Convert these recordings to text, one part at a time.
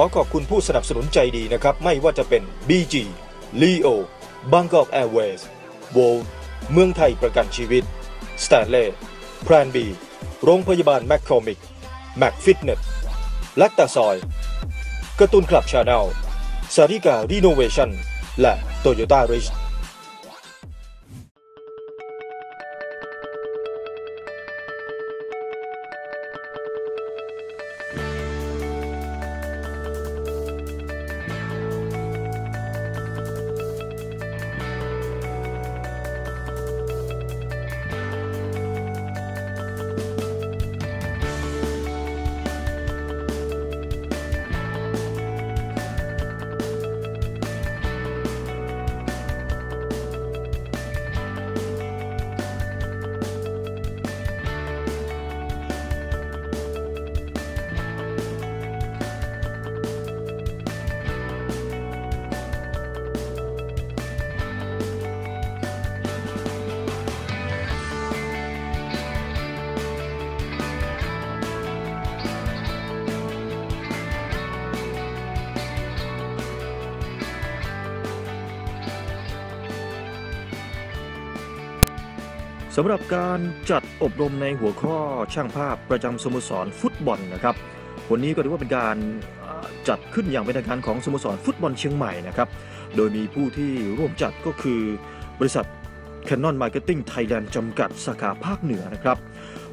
อขอบคุณผู้สนับสนุนใจดีนะครับ ไม่ว่าจะเป็น BG Leo Bangkok Airways w o l เมืองไทยประกันชีวิต Stanley Plan B โรงพยาบาล McCormick Mac Fitness แลคตาซอยกระตุนคลับชาแนลสาริการีโนเวชั่นและ Toyota Rich สำหรับการจัดอบรมในหัวข้อช่างภาพประจำสโมสรฟุตบอลนะครับ วันนี้ก็ถือว่าเป็นการจัดขึ้นอย่างเป็นทางการของสโมสรฟุตบอลเชียงใหม่นะครับ โดยมีผู้ที่ร่วมจัดก็คือบริษัท Canon Marketing Thailand จำกัดสาขาภาคเหนือนะครับ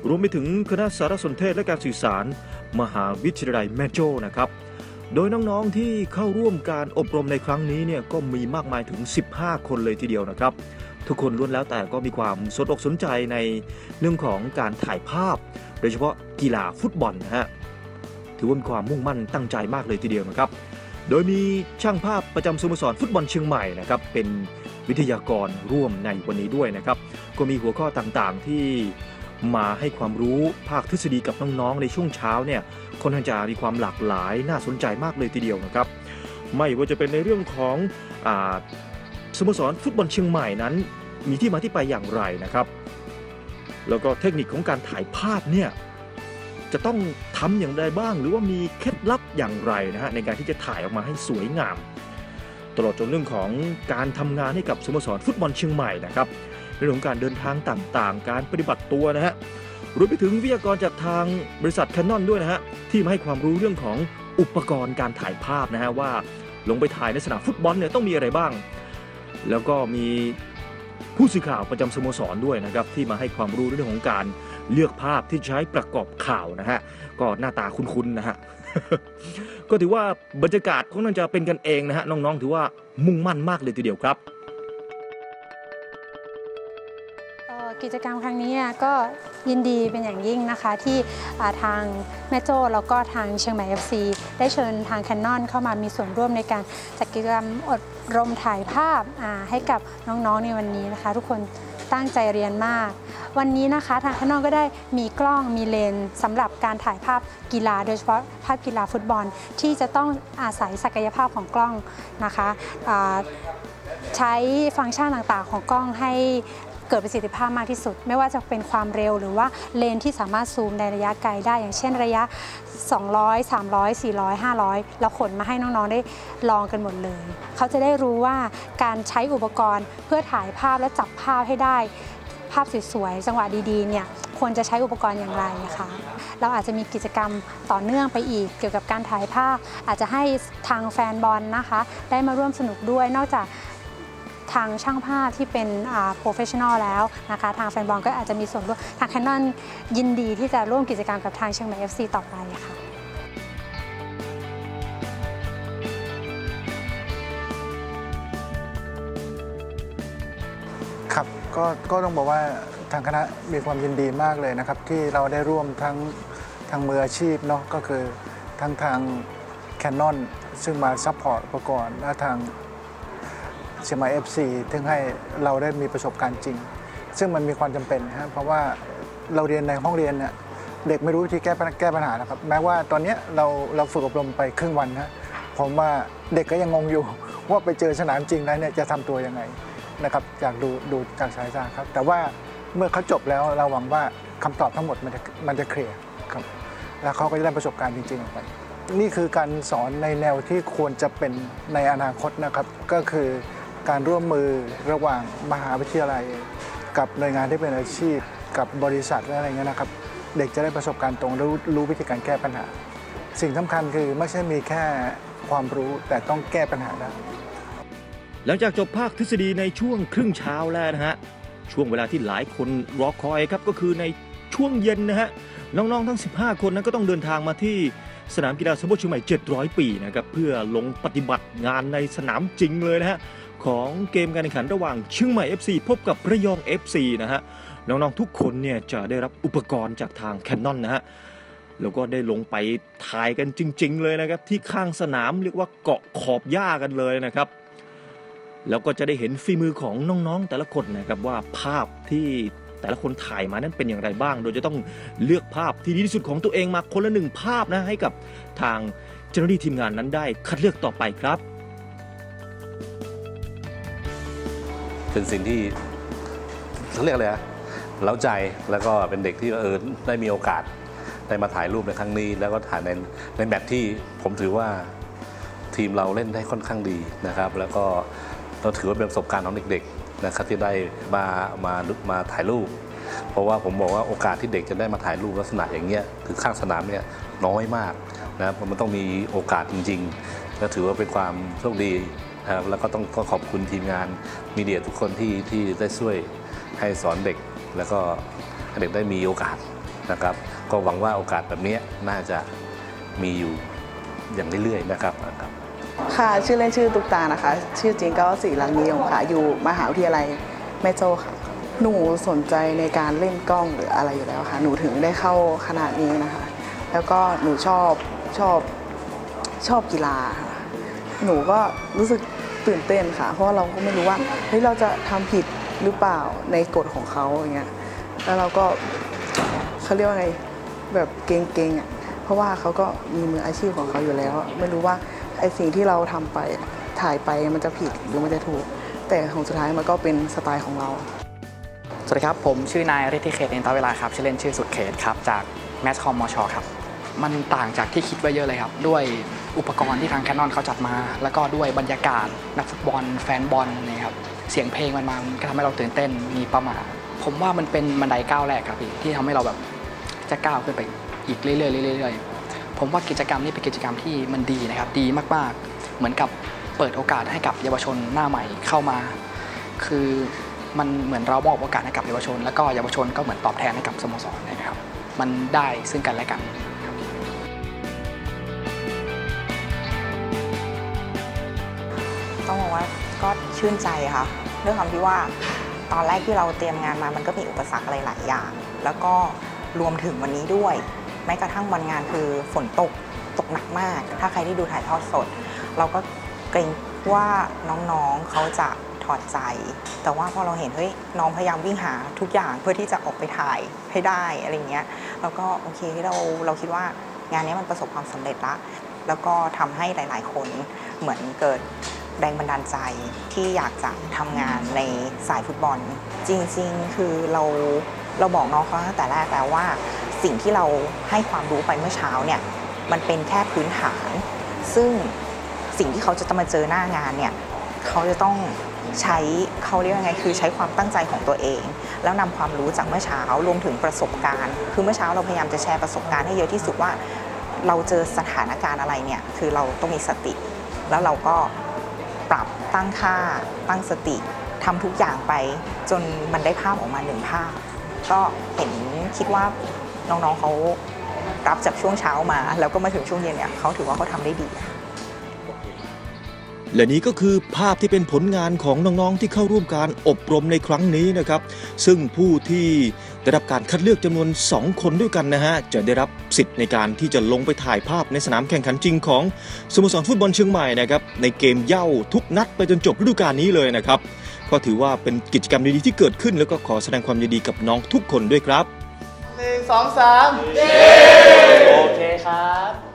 รวมไปถึงคณะสารสนเทศและการสื่อสาร มหาวิทยาลัยแม่โจ้นะครับ โดยน้องๆที่เข้าร่วมการอบรมในครั้งนี้เนี่ยก็มีมากมายถึง 15 คนเลยทีเดียวนะครับ ทุกคนล้วนแล้วแต่ก็มีความสนอกสนใจในเรื่องของการถ่ายภาพ โดยเฉพาะกีฬาฟุตบอลนะฮะถือว่ามีความมุ่งมั่นตั้งใจมากเลยทีเดียวนะครับ โดยมีช่างภาพประจำสโมสรฟุตบอลเชียงใหม่นะครับเป็นวิทยากรร่วมในวันนี้ด้วยนะครับ ก็มีหัวข้อต่างๆที่มาให้ความรู้ภาคทฤษฎีกับน้องๆในช่วงเช้าเนี่ยค่อนข้างจะมีความหลากหลายน่าสนใจมากเลยทีเดียวนะครับ ไม่ว่าจะเป็นในเรื่องของอา สโมสรฟุตบอลเชียงใหม่นั้น มีที่มาที่ไปอย่างไรนะครับ แล้วก็เทคนิคของการถ่ายภาพเนี่ยจะต้องทำอย่างไรบ้าง หรือว่ามีเคล็ดลับอย่างไรนะฮะในการที่จะถ่ายออกมาให้สวยงาม ตลอดจนเรื่องของการทำงานให้กับสโมสรฟุตบอลเชียงใหม่นะครับเรื่องของการเดินทางต่างๆ การปฏิบัติตัวนะฮะรวมไปถึงวิทยากรจากทางบริษัทแคนนอนด้วยนะฮะที่มาให้ความรู้เรื่องของอุปกรณ์การถ่ายภาพนะฮะว่า ลงไปถ่ายในสนามฟุตบอลเนี่ยต้องมีอะไรบ้าง แล้วก็มีผู้สื่อข่าวประจำสโมสรด้วยนะครับที่มาให้ความรู้เรื่องของการเลือกภาพที่ใช้ประกอบข่าวนะฮะก็หน้าตาคุ้นๆนะฮะก็ถือว่าบรรยากาศค่อนข้างจะเป็นกันเองนะฮะน้องๆถือว่ามุ่งมั่นมากเลยทีเดียวครับ กิจกรรมครั้งนี้ก็ยินดีเป็นอย่างยิ่งนะคะ ที่ทางแม่โจ้แล้วก็ทางเชียงใหม่ FC ได้เชิญทางแคนนอนเข้ามามีส่วนร่วมในการจัดกิจกรรมอบรมถ่ายภาพให้กับน้องๆในวันนี้นะคะ ทุกคนตั้งใจเรียนมาก วันนี้นะคะทางแคนนอนก็ได้มีกล้องมีเลนสำหรับการถ่ายภาพกีฬา โดยเฉพาะภาพกีฬาฟุตบอล ที่จะต้องอาศัยศักยภาพของกล้องนะคะใช้ฟังก์ชันต่างๆของกล้องให้ เกิดประสิทธิภาพมากที่สุด ไม่ว่าจะเป็นความเร็วหรือว่าเลนที่สามารถซูมในระยะไกลได้ อย่างเช่นระยะ 200 300 400 500แล้วขนมาให้น้องๆได้ลองกันหมดเลย เขาจะได้รู้ว่าการใช้อุปกรณ์เพื่อถ่ายภาพและจับภาพให้ได้ ภาพสวยๆจังหวะดีๆเนี่ยควรจะใช้อุปกรณ์อย่างไรคะเราอาจจะมีกิจกรรมต่อเนื่องไปอีก เกี่ยวกับการถ่ายภาพ อาจจะให้ทางแฟนบอลนะคะ ได้มาร่วมสนุกด้วยนอกจาก ทางช่างภาพที่เป็น professional แล้วนะคะทางแฟนบอลก็อาจจะมีส่วนร่วมทาง Canon ยินดีที่จะร่วมกิจกรรมกับทางเชียงใหม่ FC ต่อไปค่ะครับก็ก็ต้องบอกว่าทางคณะมีความยินดีมากเลยนะครับ ที่เราได้ร่วมทั้งทางมืออาชีพเนาะก็คือทั้งทาง Canon ซึ่งมา support อุปกรณ์และทาง เชียงใหม่ FC ถึงให้เราได้มีประสบการณ์จริง ซึ่งมันมีความจำเป็นนะเพราะว่าเราเรียนในห้องเรียนเนี่ยเด็กไม่รู้วิธีแก้ปัญแก้ปัญหานะครับ แม้ว่าตอนนี้เราเราฝึกอบรมไปครึ่งวันนะผมว่าเด็กก็ยังงงอยู่ ว่าไปเจอสนามจริงแล้วเนี่ยจะทำตัวยังไงนะครับจากดูดูจากสายตาครับ แต่ว่าเมื่อเขาจบแล้วเราหวังว่าคำตอบทั้งหมดมันจะมันจะเคลียร์ครับแล้วเขาก็จะได้ประสบการณ์จริงๆออกไป นี่คือการสอนในแนวที่ควรจะเป็นในอนาคตนะครับ ก็คือ การร่วมมือระหว่างมหาวิทยาลัย กับหน่วยงานที่เป็นอาชีพ กับบริษัทและอะไรเงี้ยนะครับ เด็กจะได้ประสบการณ์ตรงรู้รู้วิธีการแก้ปัญหา สิ่งสำคัญคือไม่ใช่มีแค่ความรู้แต่ต้องแก้ปัญหาได้หลังจากจบภาคทฤษฎีในช่วงครึ่งเช้าแล้วนะฮะช่วงเวลาที่หลายคนรอคอยครับก็คือในช่วงเย็นนะฮะน้องๆทั้ง 15 คนนั้นก็ต้องเดินทางมาที่สนามกีฬาสมบูรณ์ชียงใหม่ 700 ปีนะครับเพื่อลงปฏิบัติงานในสนามจริงเลยนะฮะ ของเกมการแข่งขันระหว่างเชียงใหม่ FC พบกับระยอง FC นะฮะน้องๆทุกคนเนี่ยจะได้รับอุปกรณ์จากทางแคนนอนนะฮะแล้วก็ได้ลงไปถ่ายกันจริง ๆ เลยนะครับ ที่ข้างสนามเรียกว่าเกาะขอบหญ้ากันเลยนะครับ แล้วก็จะได้เห็นฝีมือของน้องๆแต่ละคนนะครับว่าภาพที่แต่ละคนถ่ายมานั้นเป็นอย่างไรบ้าง โดยจะต้องเลือกภาพที่ดีที่สุดของตัวเองมาคนละหนึ่งภาพนะให้กับทางเจ้าหน้าที่ทีมงานนั้นได้คัดเลือกต่อไปครับ เป็นสิ่งที่เขาเรียกอะไรอะเล้าใจแล้วก็เป็นเด็กที่เออได้มีโอกาสได้มาถ่ายรูปในครั้งนี้ แล้วก็ถ่ายในในแมตช์ที่ผมถือว่าทีมเราเล่นได้ค่อนข้างดีนะครับ แล้วก็เราถือว่าเป็นประสบการณ์ของเด็กๆนะครับที่ได้มามามาถ่ายรูป เพราะว่าผมบอกว่าโอกาสที่เด็กจะได้มาถ่ายรูปลักษณะอย่างเงี้ยคือข้างสนามเนี่ยน้อยมากนะมันต้องมีโอกาสจริงๆและถือว่าเป็นความโชคดี แล้วก็ต้องก็ขอบคุณทีมงานมีเดียทุกคนที่ที่ได้ช่วยให้สอนเด็ก แล้วก็เด็กได้มีโอกาสนะครับ ก็หวังว่าโอกาสแบบนี้น่าจะมีอยู่อย่างเรื่อยๆนะครับครับ ค่ะชื่อเล่นชื่อตุ๊กตานะคะ ชื่อจริงก็สีลังนิยมค่ะ อยู่มหาวิทยาลัยแม่โจ้ค่ะ หนูสนใจในการเล่นกล้องหรืออะไรอยู่แล้วค่ะ หนูถึงได้เข้าคณะนี้นะคะ แล้วก็หนูชอบชอบชอบกีฬาค่ะ หนูก็รู้สึก ตื่นเต้นค่ะ เพราะว่าเราก็ไม่รู้ว่าเฮ้ยเราจะทำผิดหรือเปล่าในกฎของเขาอย่างเงี้ยแล้วเราก็เขาเรียกว่าไงแบบเก่งๆอะเพราะว่าเขาก็มีมืออาชีพของเขาอยู่แล้ว ไม่รู้ว่าไอสิ่งที่เราทำไปถ่ายไปมันจะผิดหรือมันจะถูก แต่ของสุดท้ายมันก็เป็นสไตล์ของเรา สวัสดีครับ ผมชื่อนายฤทธิเขตเอ็นตาเวลาครับ ชื่อเล่นชื่อสุดเขตครับ จากแมสคอมมชครับ มันต่างจากที่คิดไว้เยอะเลยครับ ด้วยอุปกรณ์ที่ทางแคนนอนเขาจัดมา แล้วก็ด้วยบรรยากาศ นักฟุตบอล แฟนบอลนะครับเสียงเพลงมันมามันก็ทำให้เราตื่นเต้นมีประมาทผมว่ามันเป็นบันไดก้าวแรกครับพี่ที่ทำให้เราแบบจะก้าวขึ้นไปอีกเรื่อยๆเรื่อยๆผมว่ากิจกรรมนี้เป็นกิจกรรมที่มันดีนะครับ ดีมากๆ เหมือนกับเปิดโอกาสให้กับเยาวชนหน้าใหม่เข้ามา คือมันเหมือนเรามอบโอกาสให้กับเยาวชน แล้วก็เยาวชนก็เหมือนตอบแทนให้กับสโมสรนะครับ มันได้ซึ่งกันและกัน ก็ชื่นใจค่ะด้วยความที่ว่าตอนแรกที่เราเตรียมงานมามันก็มีอุปสรรคหลายอย่าง แล้วก็รวมถึงวันนี้ด้วย แม้กระทั่งวันงานคือฝนตกตกหนักมาก ถ้าใครที่ดูถ่ายทอดสด เราก็เกรงว่าน้อง ๆ เขาจะถอดใจ แต่ว่าพอเราเห็นเฮ้ยน้องพยายามวิ่งหาทุกอย่างเพื่อที่จะออกไปถ่ายให้ได้อะไรเงี้ยแล้วก็โอเคเราเราคิดว่างานนี้มันประสบความสำเร็จละแล้วก็ทำให้หลาย ๆ คนเหมือนเกิด แรงบันดาลใจที่อยากจะทำงานในสายฟุตบอล จริงๆ คือเราเราบอกน้องเขาตั้งแต่แรกแล้วว่า สิ่งที่เราให้ความรู้ไปเมื่อเช้าเนี่ยมันเป็นแค่พื้นฐาน ซึ่งสิ่งที่เขาจะต้องมาเจอหน้างานเนี่ยเขาจะต้องใช้เขาเรียกว่าไงคือใช้ความตั้งใจของตัวเอง แล้วนำความรู้จากเมื่อเช้ารวมถึงประสบการณ์ คือเมื่อเช้าเราพยายามจะแชร์ประสบการณ์ให้เยอะที่สุดว่า เราเจอสถานการณ์อะไรเนี่ยคือเราต้องมีสติ แล้วเราก็ ปรับตั้งค่า ตั้งสติทำทุกอย่างไป จนมันได้ภาพออกมาหนึ่งภาพ ก็เห็นคิดว่าน้องๆเขารับจากช่วงเช้ามา แล้วก็มาถึงช่วงเย็นเนี่ยเขาถือว่าเขาทำได้ดี และนี้ก็คือภาพที่เป็นผลงานของน้องๆที่เข้าร่วมการอบรมในครั้งนี้นะครับ ซึ่งผู้ที่ ได้รับการคัดเลือกจำนวน 2 คนด้วยกันนะฮะ จะได้รับสิทธิ์ในการที่จะลงไปถ่ายภาพในสนามแข่งขันจริงของสโมสรฟุตบอลเชียงใหม่นะครับในเกมเหย้าทุกนัดไปจนจบฤดูกาลนี้เลยนะครับก็ถือว่าเป็นกิจกรรมดีๆที่เกิดขึ้น แล้วก็ขอแสดงความยินดีกับน้องทุกคนด้วยครับหนึ่งสองสามโอเคครับ